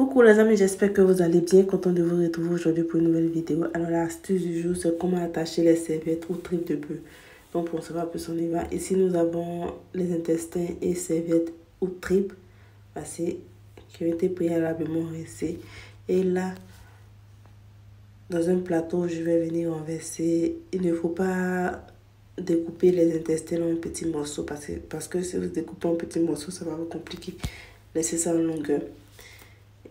Coucou les amis, j'espère que vous allez bien. Content de vous retrouver aujourd'hui pour une nouvelle vidéo. Alors l'astuce du jour, c'est comment attacher les serviettes ou tripes de bœuf. Donc pour savoir plus on y va. Ici nous avons les intestins et serviettes ou tripes passées qui ont été préalablement rincées. Et là, dans un plateau, je vais venir renverser. Il ne faut pas découper les intestins en petits morceaux parce que, parce que si vous découpez en petits morceaux, ça va vous compliquer. Laissez ça en longueur.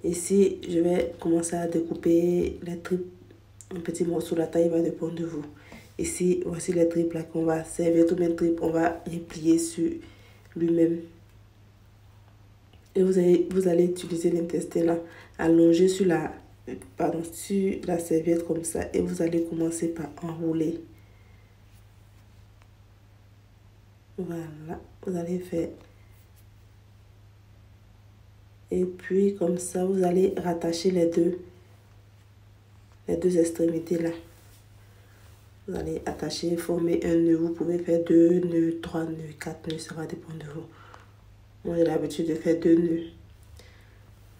Ici, je vais commencer à découper les tripes en petits morceaux. La taille va dépendre de vous. Ici, voici les tripes là qu'on va servir. Tout mes tripes, on va les plier sur lui-même. Et vous allez, vous allez utiliser l'intestin là, allongé sur la, pardon, sur la serviette comme ça. Et vous allez commencer par enrouler. Voilà, vous allez faire et puis comme ça, vous allez rattacher les deux, les deux extrémités là. Vous allez attacher, former un nœud. Vous pouvez faire deux nœuds, trois nœuds, quatre nœuds, ça va dépendre de vous. Moi, j'ai l'habitude de faire deux nœuds.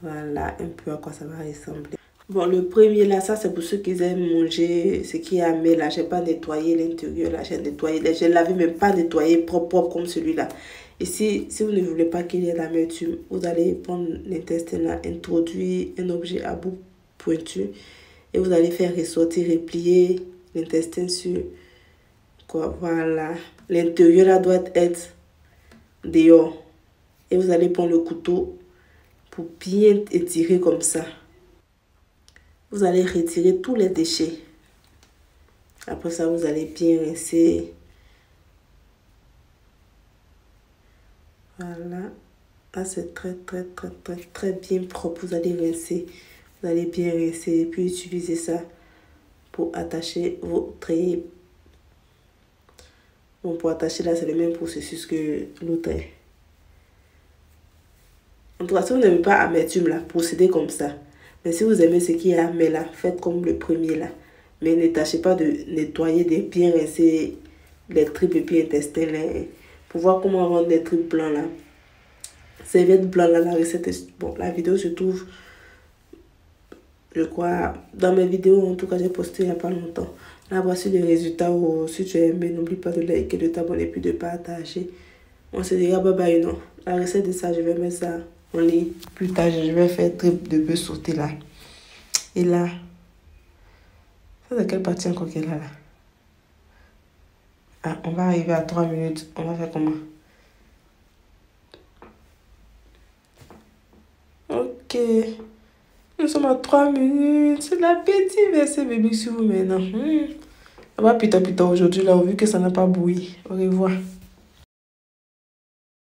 Voilà un peu à quoi ça va ressembler. Bon, le premier là, ça c'est pour ceux qui aiment manger ce qui est amé là. J'ai pas nettoyé l'intérieur là, j'ai nettoyé. Je l'avais même pas nettoyé propre, propre comme celui-là. Et si, vous ne voulez pas qu'il y ait l'amertume, vous allez prendre l'intestin là, introduire un objet à bout pointu et vous allez faire ressortir et plier l'intestin sur quoi. Voilà. L'intérieur là doit être dehors. Et vous allez prendre le couteau pour bien étirer comme ça. Vous allez retirer tous les déchets. Après ça, vous allez bien rincer Voilà. Là, c'est très, très, très, très, très bien propre. Vous allez rincer. Vous allez bien rincer. Et puis, utiliser ça pour attacher vos traits. Bon, pour attacher là, c'est le même processus que l'autre. En tout cas, si vous n'aimez pas amertume là, procédez comme ça. Mais si vous aimez ce qui est amé là, faites comme le premier là. Mais ne tâchez pas de nettoyer, de bien rincer les tripes et puis intestins là pour voir comment rendre des trucs blancs là. Serviette blanc là, la recette Bon, la vidéo se trouve, je crois, dans mes vidéos, en tout cas, j'ai posté il n'y a pas longtemps. Là, voici les résultats. Oh, si tu as aimé, n'oublie pas de liker, de t'abonner, puis de partager. On se dit, bye bye, non. La recette de ça, je vais mettre ça en ligne. Plus tard, je vais faire trip de bœuf sauté là. Et là, ça c'est quelle partie encore qu'elle a là? Ah, on va arriver à 3 minutes. On va faire comment? Ok. Nous sommes à 3 minutes. C'est l'appétit, verset bébé sur vous maintenant. Hmm. On va putain putain aujourd'hui là, vu que ça n'a pas bouilli. Au revoir.